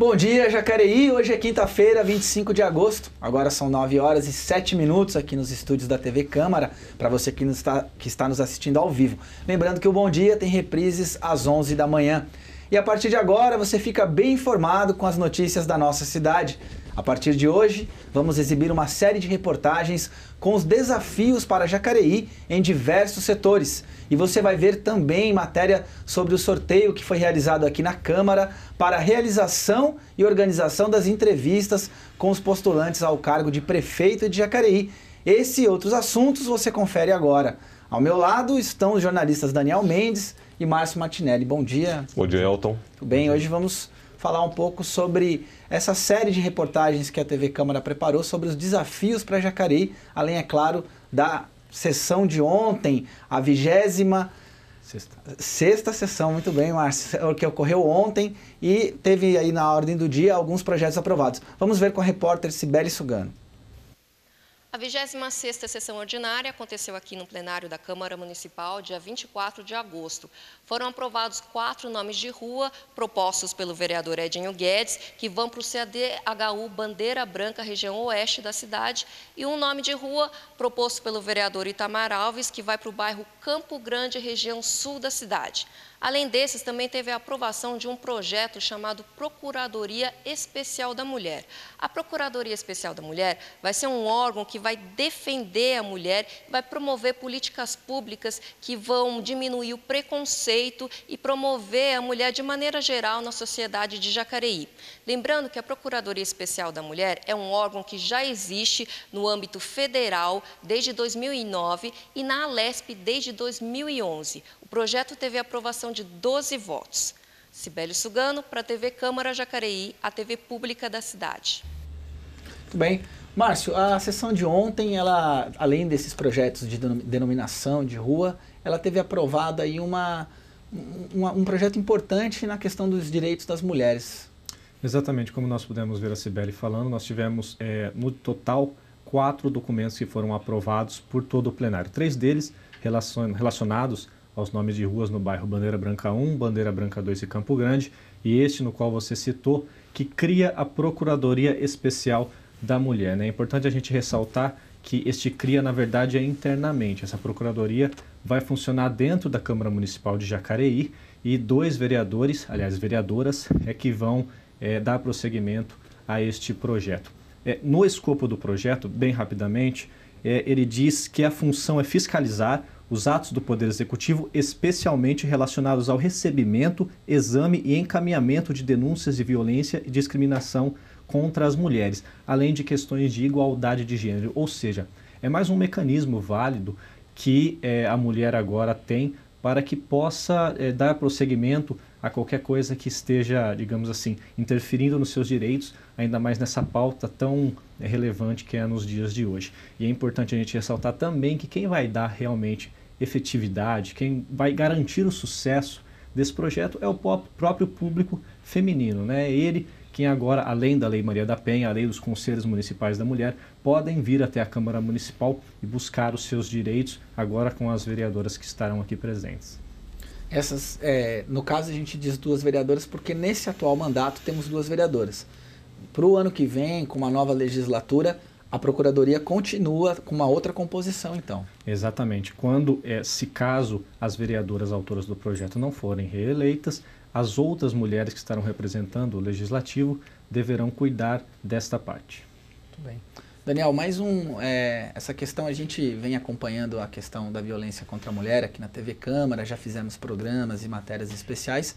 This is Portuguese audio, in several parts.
Bom dia, Jacareí. Hoje é quinta-feira, 25 de agosto. Agora são 9 horas e 7 minutos aqui nos estúdios da TV Câmara, para você que, está, que está nos assistindo ao vivo. Lembrando que o Bom Dia tem reprises às 11 da manhã. E a partir de agora você fica bem informado com as notícias da nossa cidade. A partir de hoje, vamos exibir uma série de reportagens com os desafios para Jacareí em diversos setores. E você vai ver também matéria sobre o sorteio que foi realizado aqui na Câmara para a realização e organização das entrevistas com os postulantes ao cargo de prefeito de Jacareí. Esse e outros assuntos você confere agora. Ao meu lado estão os jornalistas Daniel Mendes e Márcio Martinelli. Bom dia. Bom dia, Elton. Tudo bem? Hoje vamos falar um pouco sobre essa série de reportagens que a TV Câmara preparou sobre os desafios para Jacareí, além, é claro, da sessão de ontem, a vigésima Sexta. Sexta sessão, muito bem, Márcio, que ocorreu ontem e teve aí na ordem do dia alguns projetos aprovados. Vamos ver com a repórter Sibeli Sugano. A 26ª sessão ordinária aconteceu aqui no plenário da Câmara Municipal, dia 24 de agosto. Foram aprovados quatro nomes de rua propostos pelo vereador Edinho Guedes, que vão para o CADHU Bandeira Branca, região oeste da cidade, e um nome de rua proposto pelo vereador Itamar Alves, que vai para o bairro Campo Grande, região sul da cidade. Além desses, também teve a aprovação de um projeto chamado Procuradoria Especial da Mulher. A Procuradoria Especial da Mulher vai ser um órgão que vai defender a mulher, vai promover políticas públicas que vão diminuir o preconceito e promover a mulher de maneira geral na sociedade de Jacareí. Lembrando que a Procuradoria Especial da Mulher é um órgão que já existe no âmbito federal desde 2009 e na Alesp desde 2011 projeto teve aprovação de 12 votos. Sibélio Sugano, para a TV Câmara Jacareí, a TV pública da cidade. Muito bem. Márcio, a sessão de ontem, ela, além desses projetos de denominação de rua, ela teve aprovada aí uma, uma, um projeto importante na questão dos direitos das mulheres. Exatamente, como nós pudemos ver a Sibeli falando, nós tivemos é, no total quatro documentos que foram aprovados por todo o plenário. Três deles relacionados aos nomes de ruas no bairro Bandeira Branca 1, Bandeira Branca 2 e Campo Grande, e este no qual você citou, que cria a Procuradoria Especial da Mulher. Né? É importante a gente ressaltar que este cria, na verdade, é internamente. Essa Procuradoria vai funcionar dentro da Câmara Municipal de Jacareí e dois vereadores, aliás, vereadoras, é que vão é, dar prosseguimento a este projeto. É, no escopo do projeto, bem rapidamente, é, ele diz que a função é fiscalizar os atos do Poder Executivo, especialmente relacionados ao recebimento, exame e encaminhamento de denúncias de violência e discriminação contra as mulheres, além de questões de igualdade de gênero. Ou seja, é mais um mecanismo válido que é, a mulher agora tem para que possa é, dar prosseguimento a qualquer coisa que esteja, digamos assim, interferindo nos seus direitos, ainda mais nessa pauta tão é, relevante que é nos dias de hoje. E é importante a gente ressaltar também que quem vai dar realmente efetividade, quem vai garantir o sucesso desse projeto é o próprio público feminino. Né? Ele quem agora, além da Lei Maria da Penha, a Lei dos Conselhos Municipais da Mulher, podem vir até a Câmara Municipal e buscar os seus direitos, agora com as vereadoras que estarão aqui presentes. Essas, é, no caso, a gente diz duas vereadoras porque nesse atual mandato temos duas vereadoras. Para o ano que vem, com uma nova legislatura, a Procuradoria continua com uma outra composição, então. Exatamente. Quando, é, se caso as vereadoras autoras do projeto não forem reeleitas, as outras mulheres que estarão representando o Legislativo deverão cuidar desta parte. Muito bem. Daniel, mais um. É, essa questão a gente vem acompanhando a questão da violência contra a mulher aqui na TV Câmara, já fizemos programas e matérias especiais.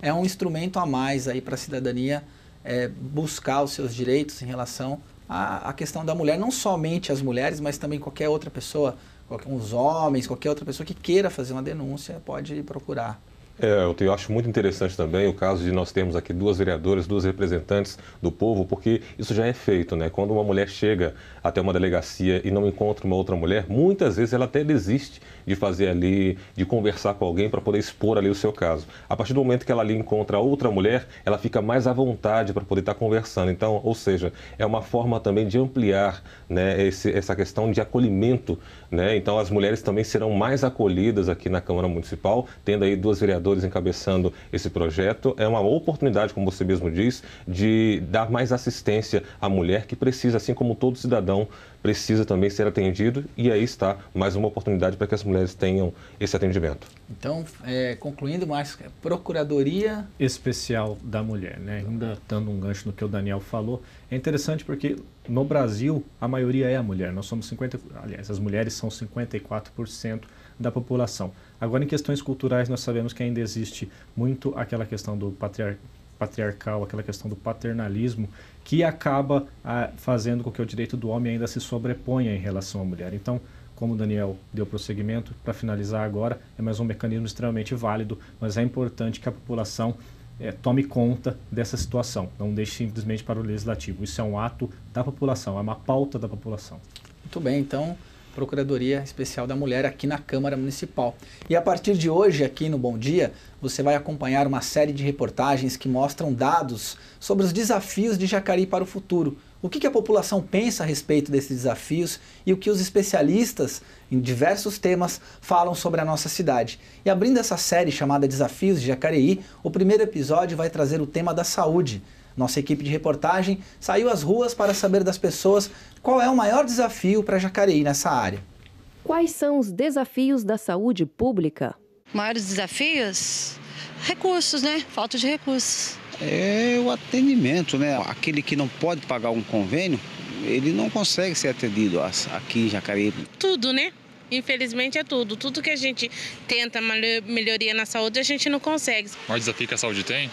É um instrumento a mais aí para a cidadania é, buscar os seus direitos em relação a, a questão da mulher, não somente as mulheres, mas também qualquer outra pessoa, qualquer, os homens, qualquer outra pessoa que queira fazer uma denúncia pode procurar. É, eu acho muito interessante também o caso de nós termos aqui duas vereadoras, duas representantes do povo, porque isso já é feito, né? Quando uma mulher chega até uma delegacia e não encontra uma outra mulher, muitas vezes ela até desiste de fazer ali, de conversar com alguém para poder expor ali o seu caso. A partir do momento que ela ali encontra outra mulher, ela fica mais à vontade para poder estar tá conversando. Então, ou seja, é uma forma também de ampliar né, esse, essa questão de acolhimento, né? Então, as mulheres também serão mais acolhidas aqui na Câmara Municipal, tendo aí duas vereadoras encabeçando esse projeto. É uma oportunidade, como você mesmo diz, de dar mais assistência à mulher que precisa, assim como todo cidadão precisa também ser atendido. E aí está mais uma oportunidade para que as mulheres tenham esse atendimento. Então, é, concluindo mais, Procuradoria Especial da Mulher, né? Ainda dando um gancho no que o Daniel falou, é interessante porque no Brasil a maioria é a mulher. Nós somos 50, aliás, as mulheres são 54% da população. Agora, em questões culturais, nós sabemos que ainda existe muito aquela questão do patriar patriarcal, aquela questão do paternalismo, que acaba ah, fazendo com que o direito do homem ainda se sobreponha em relação à mulher. Então, como o Daniel deu prosseguimento, para finalizar agora, é mais um mecanismo extremamente válido, mas é importante que a população é, tome conta dessa situação, não deixe simplesmente para o legislativo. Isso é um ato da população, é uma pauta da população. Muito bem, então Procuradoria Especial da Mulher aqui na Câmara Municipal. E a partir de hoje, aqui no Bom Dia, você vai acompanhar uma série de reportagens que mostram dados sobre os desafios de Jacareí para o futuro. O que, a população pensa a respeito desses desafios e o que os especialistas em diversos temas falam sobre a nossa cidade. E abrindo essa série chamada Desafios de Jacareí, o primeiro episódio vai trazer o tema da saúde. Nossa equipe de reportagem saiu às ruas para saber das pessoas qual é o maior desafio para Jacareí nessa área. Quais são os desafios da saúde pública? Maiores desafios? Recursos, né? Falta de recursos. É o atendimento, né? Aquele que não pode pagar um convênio, ele não consegue ser atendido aqui em Jacareí. Tudo, né? Infelizmente é tudo. Tudo que a gente tenta melhoria na saúde, a gente não consegue. O maior desafio que a saúde tem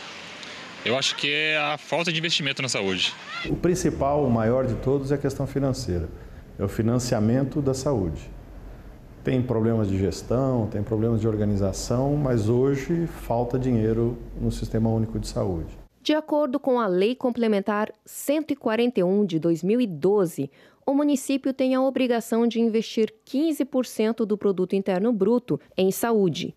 eu acho que é a falta de investimento na saúde. O principal, o maior de todos, é a questão financeira. É o financiamento da saúde. Tem problemas de gestão, tem problemas de organização, mas hoje falta dinheiro no Sistema Único de Saúde. De acordo com a Lei Complementar 141 de 2012, o município tem a obrigação de investir 15% do produto interno bruto em saúde.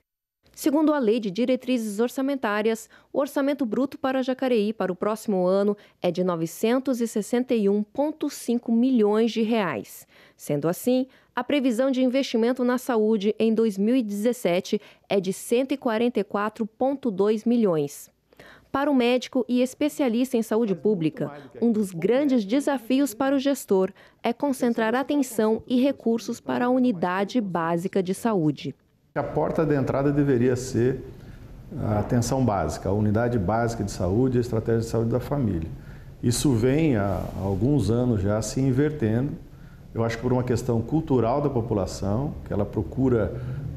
Segundo a Lei de Diretrizes Orçamentárias, o orçamento bruto para Jacareí para o próximo ano é de 961,5 milhões de reais. Sendo assim, a previsão de investimento na saúde em 2017 é de 144,2 milhões. Para o médico e especialista em saúde pública, um dos grandes desafios para o gestor é concentrar atenção e recursos para a unidade básica de saúde. A porta de entrada deveria ser a atenção básica, a unidade básica de saúde e a estratégia de saúde da família. Isso vem há alguns anos já se invertendo. Eu acho que por uma questão cultural da população, que ela procura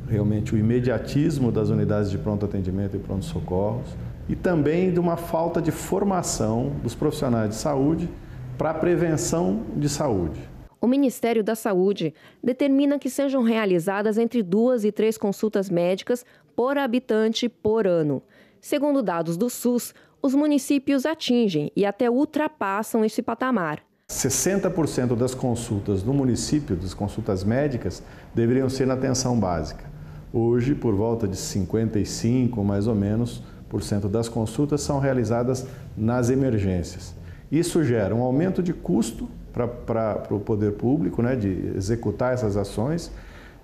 realmente o imediatismo das unidades de pronto atendimento e pronto socorros, e também de uma falta de formação dos profissionais de saúde para a prevenção de saúde o Ministério da Saúde determina que sejam realizadas entre duas e três consultas médicas por habitante por ano. Segundo dados do SUS, os municípios atingem e até ultrapassam esse patamar. 60% das consultas no município, das consultas médicas, deveriam ser na atenção básica. Hoje, por volta de 55, mais ou menos, por cento das consultas são realizadas nas emergências. Isso gera um aumento de custo para o poder público, né, de executar essas ações,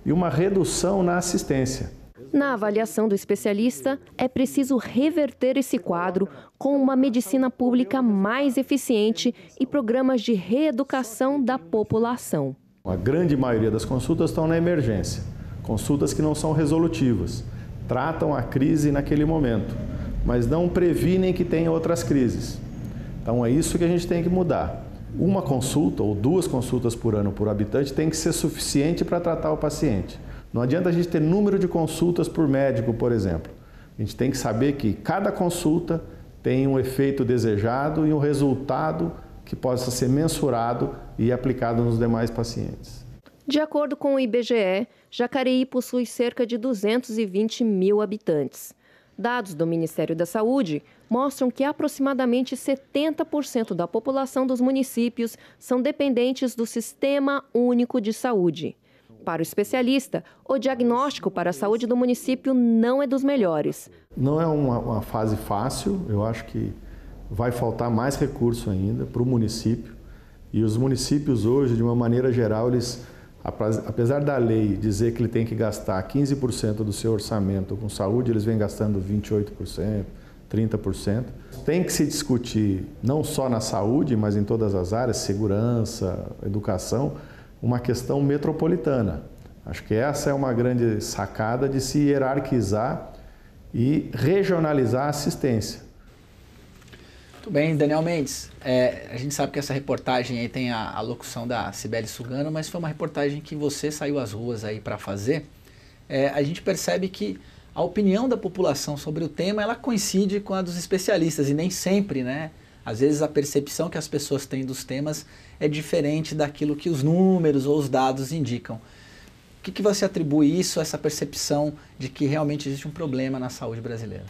e uma redução na assistência. Na avaliação do especialista, é preciso reverter esse quadro com uma medicina pública mais eficiente e programas de reeducação da população. A grande maioria das consultas estão na emergência, consultas que não são resolutivas, tratam a crise naquele momento, mas não previnem que tenha outras crises. Então é isso que a gente tem que mudar uma consulta ou duas consultas por ano por habitante tem que ser suficiente para tratar o paciente. Não adianta a gente ter número de consultas por médico, por exemplo. A gente tem que saber que cada consulta tem um efeito desejado e um resultado que possa ser mensurado e aplicado nos demais pacientes. De acordo com o IBGE, Jacareí possui cerca de 220 mil habitantes. Dados do Ministério da Saúde mostram que aproximadamente 70% da população dos municípios são dependentes do Sistema Único de Saúde. Para o especialista, o diagnóstico para a saúde do município não é dos melhores. Não é uma, uma fase fácil, eu acho que vai faltar mais recurso ainda para o município. E os municípios hoje, de uma maneira geral, eles Apesar da lei dizer que ele tem que gastar 15% do seu orçamento com saúde, eles vêm gastando 28%, 30%. Tem que se discutir, não só na saúde, mas em todas as áreas, segurança, educação, uma questão metropolitana. Acho que essa é uma grande sacada de se hierarquizar e regionalizar a assistência. Muito bem, Daniel Mendes. É, a gente sabe que essa reportagem aí tem a, a locução da Cibele Sugano, mas foi uma reportagem que você saiu às ruas aí para fazer. É, a gente percebe que a opinião da população sobre o tema ela coincide com a dos especialistas e nem sempre, né? Às vezes a percepção que as pessoas têm dos temas é diferente daquilo que os números ou os dados indicam. O que, que você atribui isso, essa percepção de que realmente existe um problema na saúde brasileira?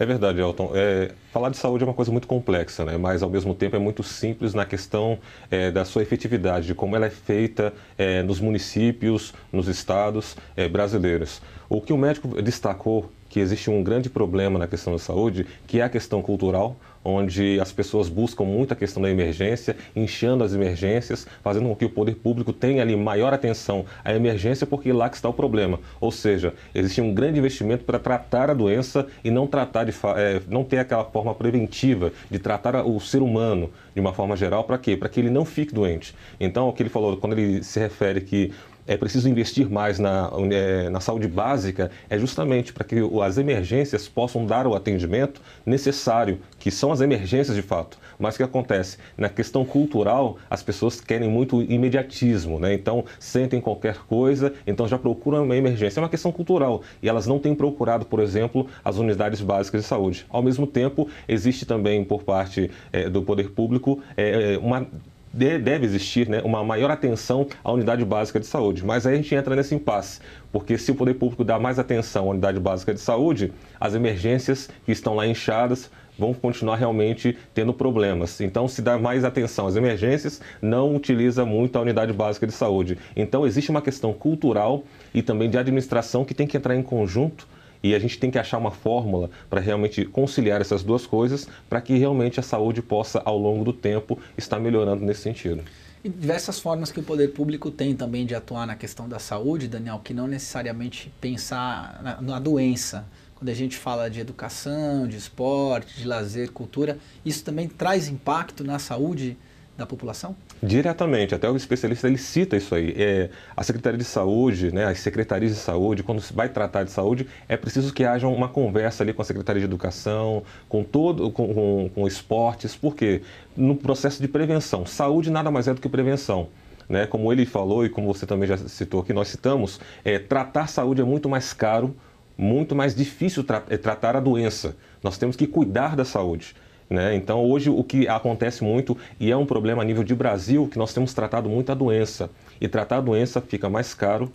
É verdade, Elton. É, falar de saúde é uma coisa muito complexa, né? mas ao mesmo tempo é muito simples na questão é, da sua efetividade, de como ela é feita é, nos municípios, nos estados é, brasileiros. O que o médico destacou que existe um grande problema na questão da saúde, que é a questão cultural, onde as pessoas buscam muito a questão da emergência, inchando as emergências, fazendo com que o poder público tenha ali maior atenção à emergência, porque lá que está o problema. Ou seja, existe um grande investimento para tratar a doença e não tratar de é, não ter aquela forma preventiva de tratar o ser humano de uma forma geral, para quê? Para que ele não fique doente. Então, o que ele falou, quando ele se refere que é preciso investir mais na, é, na saúde básica é justamente para que as emergências possam dar o atendimento necessário, que são as emergências de fato. Mas o que acontece? Na questão cultural, as pessoas querem muito imediatismo, né? Então, sentem qualquer coisa, então já procuram uma emergência. É uma questão cultural e elas não têm procurado, por exemplo, as unidades básicas de saúde. Ao mesmo tempo, existe também por parte é, do poder público é, uma deve existir né, uma maior atenção à unidade básica de saúde. Mas aí a gente entra nesse impasse, porque se o poder público dá mais atenção à unidade básica de saúde, as emergências que estão lá inchadas vão continuar realmente tendo problemas. Então, se dá mais atenção às emergências, não utiliza muito a unidade básica de saúde. Então, existe uma questão cultural e também de administração que tem que entrar em conjunto e a gente tem que achar uma fórmula para realmente conciliar essas duas coisas para que realmente a saúde possa, ao longo do tempo, estar melhorando nesse sentido. E diversas formas que o poder público tem também de atuar na questão da saúde, Daniel, que não necessariamente pensar na, na doença. Quando a gente fala de educação, de esporte, de lazer, cultura, isso também traz impacto na saúde da população? Diretamente, até o especialista ele cita isso aí. É, a Secretaria de Saúde, né, as secretarias de saúde, quando se vai tratar de saúde, é preciso que haja uma conversa ali com a Secretaria de Educação, com todo, com, com, com esportes, porque no processo de prevenção, saúde nada mais é do que prevenção. Né? Como ele falou e como você também já citou aqui, nós citamos, é, tratar saúde é muito mais caro, muito mais difícil tra é, tratar a doença. Nós temos que cuidar da saúde. Né? Então, hoje, o que acontece muito, e é um problema a nível de Brasil, que nós temos tratado muito a doença. E tratar a doença fica mais caro,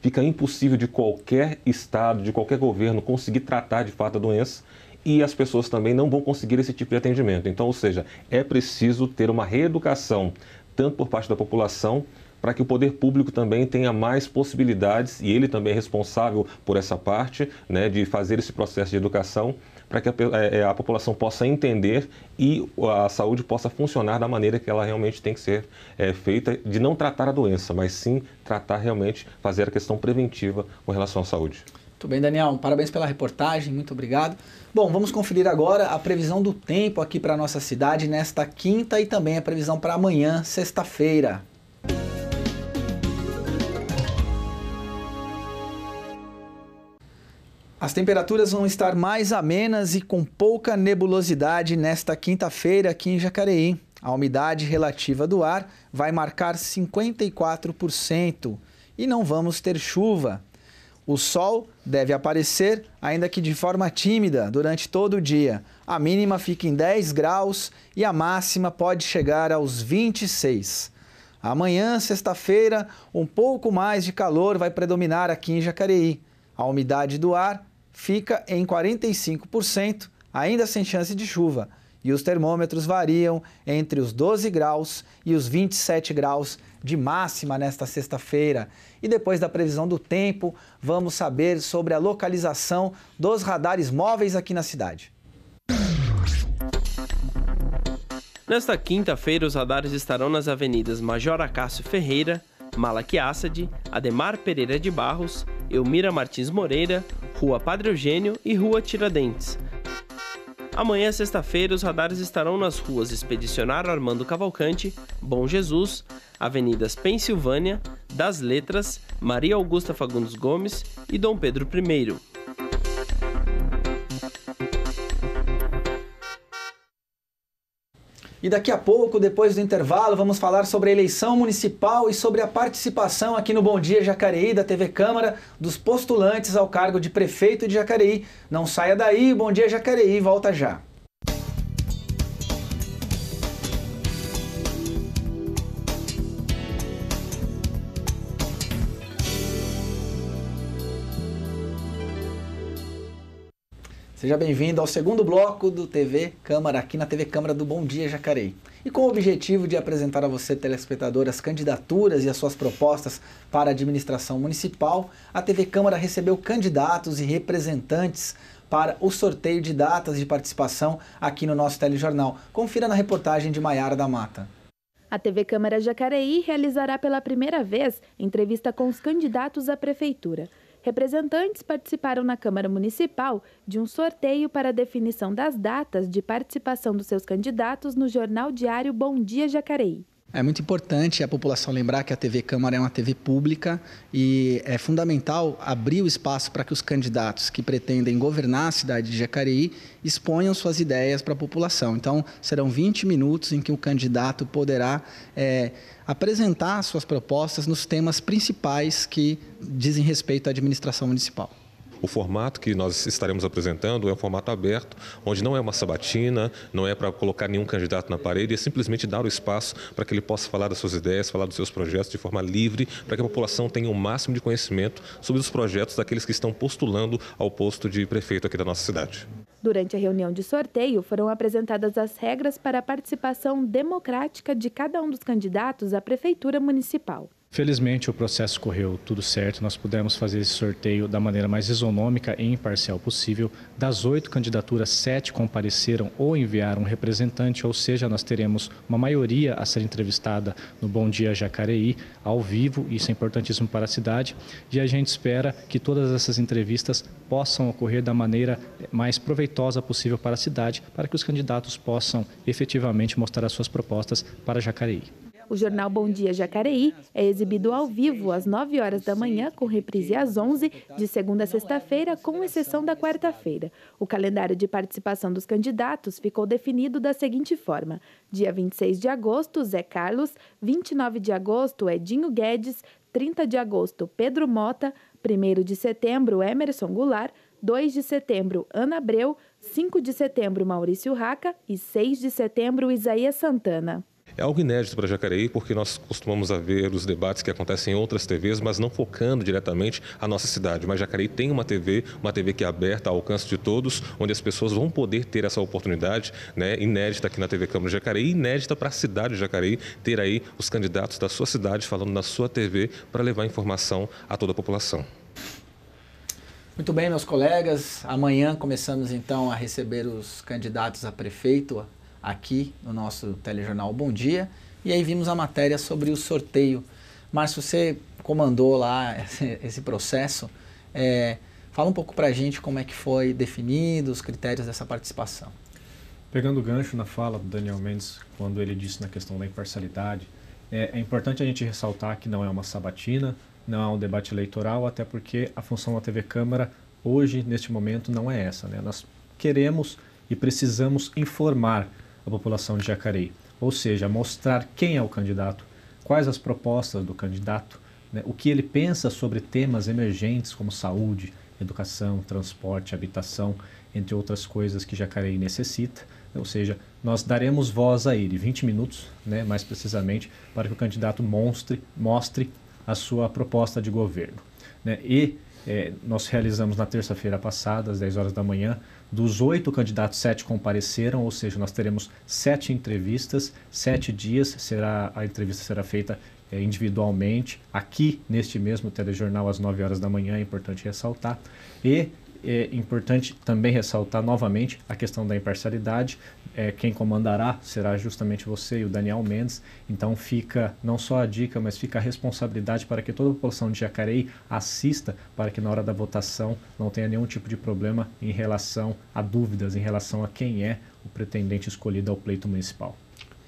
fica impossível de qualquer estado, de qualquer governo conseguir tratar de fato a doença e as pessoas também não vão conseguir esse tipo de atendimento. Então, ou seja, é preciso ter uma reeducação, tanto por parte da população, para que o poder público também tenha mais possibilidades, e ele também é responsável por essa parte, né, de fazer esse processo de educação para que a, é, é, a, população possa entender e a saúde possa funcionar da maneira que ela realmente tem que ser é, feita, de não tratar a doença, mas sim tratar realmente, fazer a questão preventiva com relação à saúde. Muito bem, Daniel. Parabéns pela reportagem, muito obrigado. Bom, vamos conferir agora a previsão do tempo aqui para a nossa cidade nesta quinta e também a previsão para amanhã, sexta-feira. As temperaturas vão estar mais amenas e com pouca nebulosidade nesta quinta-feira aqui em Jacareí. A umidade relativa do ar vai marcar 54% e não vamos ter chuva. O sol deve aparecer, ainda que de forma tímida, durante todo o dia. A mínima fica em 10 graus e a máxima pode chegar aos 26. Amanhã, sexta-feira, um pouco mais de calor vai predominar aqui em Jacareí. A umidade do ar fica em 45%, ainda sem chance de chuva, e os termômetros variam entre os 12 graus e os 27 graus de máxima nesta sexta-feira. E depois da previsão do tempo, vamos saber sobre a localização dos radares móveis aqui na cidade. Nesta quinta-feira, os radares estarão nas avenidas Major Acácio Ferreira, Malaquiássade, Ademar Pereira de Barros, Elmira Martins Moreira, Rua Padre Eugênio e Rua Tiradentes. Amanhã, sexta-feira, os radares estarão nas ruas Expedicionário Armando Cavalcante, Bom Jesus, Avenidas Pensilvânia, Das Letras, Maria Augusta Fagundes Gomes e Dom Pedro I. E daqui a pouco, depois do intervalo, vamos falar sobre a eleição municipal e sobre a participação aqui no Bom Dia Jacareí, da TV Câmara, dos postulantes ao cargo de prefeito de Jacareí. Não saia daí, Bom Dia Jacareí volta já. Seja bem-vindo ao segundo bloco do TV Câmara, aqui na TV Câmara do Bom Dia Jacareí. E com o objetivo de apresentar a você, telespectador, as candidaturas e as suas propostas para a administração municipal, a TV Câmara recebeu candidatos e representantes para o sorteio de datas de participação aqui no nosso telejornal. Confira na reportagem de Maiara da Mata. A TV Câmara Jacareí realizará pela primeira vez entrevista com os candidatos à prefeitura representantes participaram na Câmara Municipal de um sorteio para a definição das datas de participação dos seus candidatos no jornal diário Bom Dia Jacareí. É muito importante a população lembrar que a TV Câmara é uma TV pública e é fundamental abrir o espaço para que os candidatos que pretendem governar a cidade de Jacareí exponham suas ideias para a população. Então, serão 20 minutos em que o candidato poderá é, apresentar suas propostas nos temas principais que dizem respeito à administração municipal. O formato que nós estaremos apresentando é um formato aberto, onde não é uma sabatina, não é para colocar nenhum candidato na parede, é simplesmente dar o espaço para que ele possa falar das suas ideias, falar dos seus projetos de forma livre, para que a população tenha o máximo de conhecimento sobre os projetos daqueles que estão postulando ao posto de prefeito aqui da nossa cidade. Durante a reunião de sorteio, foram apresentadas as regras para a participação democrática de cada um dos candidatos à Prefeitura Municipal. Felizmente o processo correu tudo certo, nós pudemos fazer esse sorteio da maneira mais isonômica e imparcial possível. Das oito candidaturas, sete compareceram ou enviaram um representante, ou seja, nós teremos uma maioria a ser entrevistada no Bom Dia Jacareí, ao vivo, isso é importantíssimo para a cidade, e a gente espera que todas essas entrevistas possam ocorrer da maneira mais proveitosa possível para a cidade, para que os candidatos possam efetivamente mostrar as suas propostas para Jacareí. O jornal Bom Dia Jacareí é exibido ao vivo às 9 horas da manhã, com reprise às 11, de segunda a sexta-feira, com exceção da quarta-feira. O calendário de participação dos candidatos ficou definido da seguinte forma: dia 26 de agosto, Zé Carlos, 29 de agosto, Edinho Guedes, 30 de agosto, Pedro Mota, 1 de setembro, Emerson Goulart, 2 de setembro, Ana Abreu, 5 de setembro, Maurício Raca. E 6 de setembro, Isaías Santana. É algo inédito para Jacareí, porque nós costumamos ver os debates que acontecem em outras TVs, mas não focando diretamente a nossa cidade. Mas Jacareí tem uma TV, uma TV que é aberta ao alcance de todos, onde as pessoas vão poder ter essa oportunidade, né, inédita aqui na TV Câmara de Jacareí, inédita para a cidade de Jacareí, ter aí os candidatos da sua cidade falando na sua TV para levar informação a toda a população. Muito bem, meus colegas. Amanhã começamos então a receber os candidatos a prefeito, aqui no nosso telejornal Bom Dia. E aí vimos a matéria sobre o sorteio. Márcio, você comandou lá esse, processo. É, fala um pouco para a gente como é que foi definido os critérios dessa participação. Pegando o gancho na fala do Daniel Mendes, quando ele disse na questão da imparcialidade, é, é importante a gente ressaltar que não é uma sabatina, não é um debate eleitoral, até porque a função da TV Câmara hoje, neste momento, não é essa. Né? Nós queremos e precisamos informar a população de Jacareí. Ou seja, mostrar quem é o candidato, quais as propostas do candidato, né, o que ele pensa sobre temas emergentes como saúde, educação, transporte, habitação, entre outras coisas que Jacareí necessita. Ou seja, nós daremos voz a ele, 20 minutos, né, mais precisamente, para que o candidato mostre, mostre a sua proposta de governo. Né? E é, nós realizamos na terça-feira passada, às 10 horas da manhã, dos oito candidatos, sete compareceram, ou seja, nós teremos sete entrevistas, sete dias, será, a entrevista será feita é, individualmente, aqui neste mesmo telejornal às 9 horas da manhã, é importante ressaltar. E é importante também ressaltar novamente a questão da imparcialidade. É, quem comandará será justamente você e o Daniel Mendes. Então fica não só a dica, mas fica a responsabilidade para que toda a população de Jacareí assista para que na hora da votação não tenha nenhum tipo de problema em relação a dúvidas em relação a quem é o pretendente escolhido ao pleito municipal.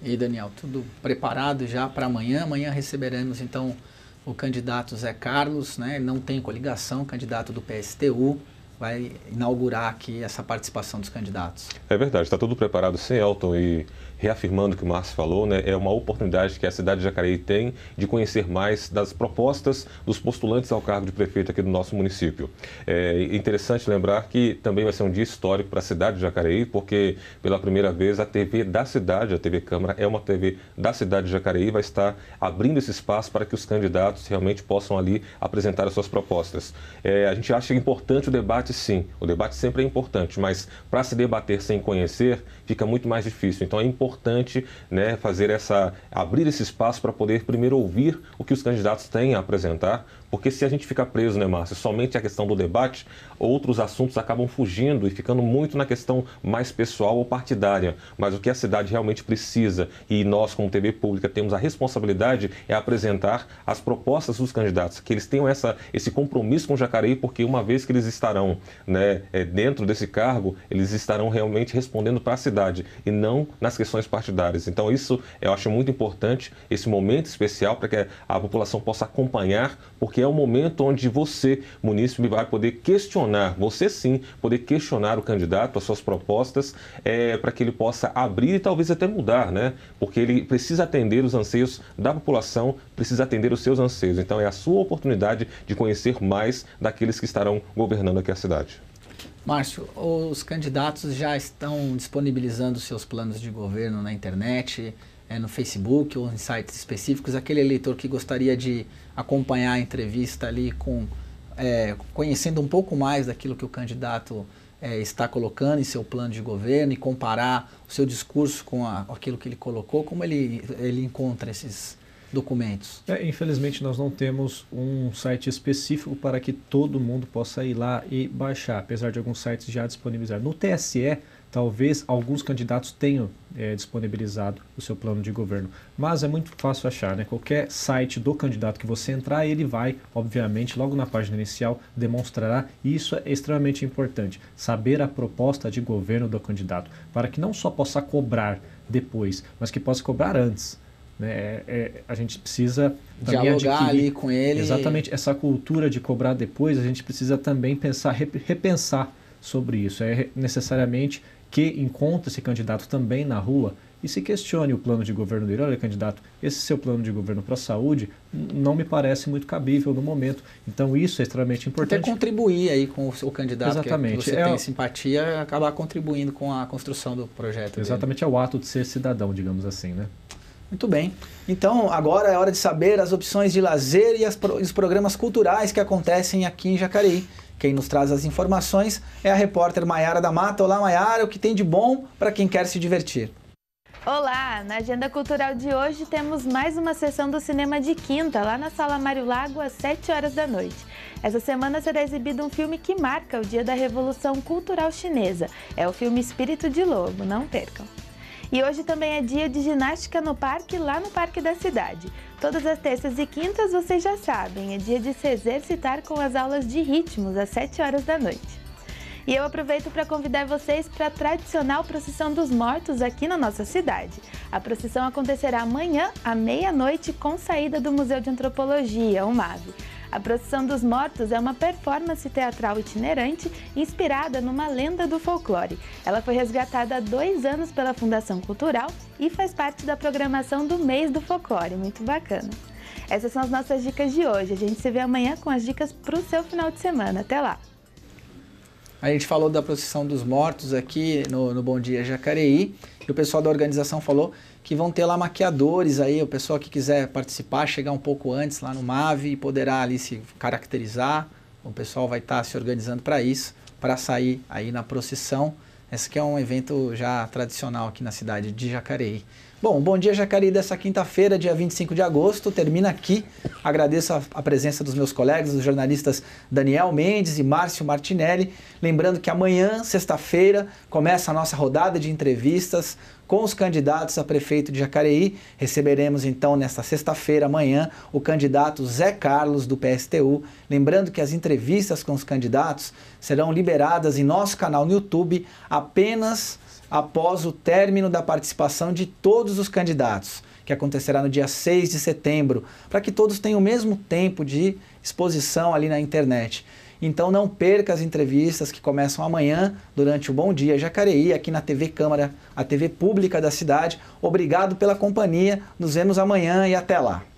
E Daniel, tudo preparado já para amanhã? Amanhã receberemos então o candidato Zé Carlos, né? Ele não tem coligação, candidato do PSTU vai inaugurar aqui essa participação dos candidatos. É verdade, está tudo preparado sem Elton e reafirmando o que o Márcio falou, né, é uma oportunidade que a cidade de Jacareí tem de conhecer mais das propostas dos postulantes ao cargo de prefeito aqui do nosso município. É interessante lembrar que também vai ser um dia histórico para a cidade de Jacareí, porque pela primeira vez a TV da cidade, a TV Câmara, é uma TV da cidade de Jacareí, vai estar abrindo esse espaço para que os candidatos realmente possam ali apresentar as suas propostas. É, a gente acha importante o debate, sim, o debate sempre é importante, mas para se debater sem conhecer, fica muito mais difícil. Então é importante né, fazer essa, abrir esse espaço para poder primeiro ouvir o que os candidatos têm a apresentar, porque se a gente ficar preso, né, Márcio, somente a questão do debate, outros assuntos acabam fugindo e ficando muito na questão mais pessoal ou partidária. Mas o que a cidade realmente precisa e nós, como TV pública, temos a responsabilidade é apresentar as propostas dos candidatos, que eles tenham essa, esse compromisso com o Jacareí, porque uma vez que eles estarão né, é, dentro desse cargo, eles estarão realmente respondendo para a cidade e não nas questões partidárias. Então, isso eu acho muito importante, esse momento especial para que a população possa acompanhar, porque que é o momento onde você, munícipe, vai poder questionar, você sim, poder questionar o candidato, as suas propostas, é, para que ele possa abrir e talvez até mudar, né? Porque ele precisa atender os anseios da população, precisa atender os seus anseios. Então é a sua oportunidade de conhecer mais daqueles que estarão governando aqui a cidade. Márcio, os candidatos já estão disponibilizando seus planos de governo na internet, é, no Facebook ou em sites específicos, aquele eleitor que gostaria de acompanhar a entrevista ali com é, conhecendo um pouco mais daquilo que o candidato é, está colocando em seu plano de governo e comparar o seu discurso com a, aquilo que ele colocou, como ele, ele encontra esses documentos? É, infelizmente nós não temos um site específico para que todo mundo possa ir lá e baixar, apesar de alguns sites já disponibilizar. No TSE, talvez alguns candidatos tenham é, disponibilizado o seu plano de governo, mas é muito fácil achar, né? Qualquer site do candidato que você entrar, ele vai, obviamente, logo na página inicial demonstrará, e isso é extremamente importante, saber a proposta de governo do candidato, para que não só possa cobrar depois, mas que possa cobrar antes. Né? É, é, a gente precisa dialogar ali com ele. Exatamente, essa cultura de cobrar depois, a gente precisa também pensar, repensar sobre isso. É necessariamente que encontre esse candidato também na rua e se questione o plano de governo dele. Olha, candidato, esse seu plano de governo para a saúde não me parece muito cabível no momento. Então, isso é extremamente importante. Até contribuir aí com o seu candidato, Exatamente. que você é tem simpatia, acabar contribuindo com a construção do projeto Exatamente, dele. é o ato de ser cidadão, digamos assim, né? Muito bem. Então, agora é hora de saber as opções de lazer e as, os programas culturais que acontecem aqui em Jacareí. Quem nos traz as informações é a repórter Maiara da Mata. Olá, Maiara, o que tem de bom para quem quer se divertir? Olá! Na agenda cultural de hoje temos mais uma sessão do Cinema de Quinta, lá na Sala Mário Lago, às 7 horas da noite. Essa semana será exibido um filme que marca o dia da Revolução Cultural Chinesa. É o filme Espírito de Lobo, não percam! E hoje também é dia de ginástica no parque, lá no Parque da Cidade. Todas as terças e quintas vocês já sabem, é dia de se exercitar com as aulas de ritmos às 7 horas da noite. E eu aproveito para convidar vocês para a tradicional Procissão dos Mortos aqui na nossa cidade. A procissão acontecerá amanhã à meia-noite com saída do Museu de Antropologia, o MAVE. A Procissão dos Mortos é uma performance teatral itinerante inspirada numa lenda do folclore. Ela foi resgatada há dois anos pela Fundação Cultural e faz parte da programação do mês do folclore. Muito bacana. Essas são as nossas dicas de hoje. A gente se vê amanhã com as dicas para o seu final de semana. Até lá! A gente falou da procissão dos mortos aqui no, no Bom Dia Jacareí e o pessoal da organização falou que vão ter lá maquiadores aí, o pessoal que quiser participar, chegar um pouco antes lá no MAVE e poderá ali se caracterizar. O pessoal vai estar tá se organizando para isso, para sair aí na procissão. Esse que é um evento já tradicional aqui na cidade de Jacareí. Bom, bom dia Jacareí dessa quinta-feira, dia 25 de agosto, termina aqui. Agradeço a, a, presença dos meus colegas, os jornalistas Daniel Mendes e Márcio Martinelli. Lembrando que amanhã, sexta-feira, começa a nossa rodada de entrevistas com os candidatos a prefeito de Jacareí. Receberemos então nesta sexta-feira, amanhã, o candidato Zé Carlos do PSTU. Lembrando que as entrevistas com os candidatos serão liberadas em nosso canal no YouTube apenas após o término da participação de todos os candidatos, que acontecerá no dia 6 de setembro, para que todos tenham o mesmo tempo de exposição ali na internet. Então não perca as entrevistas que começam amanhã durante o Bom Dia Jacareí, aqui na TV Câmara, a TV pública da cidade. Obrigado pela companhia, nos vemos amanhã e até lá.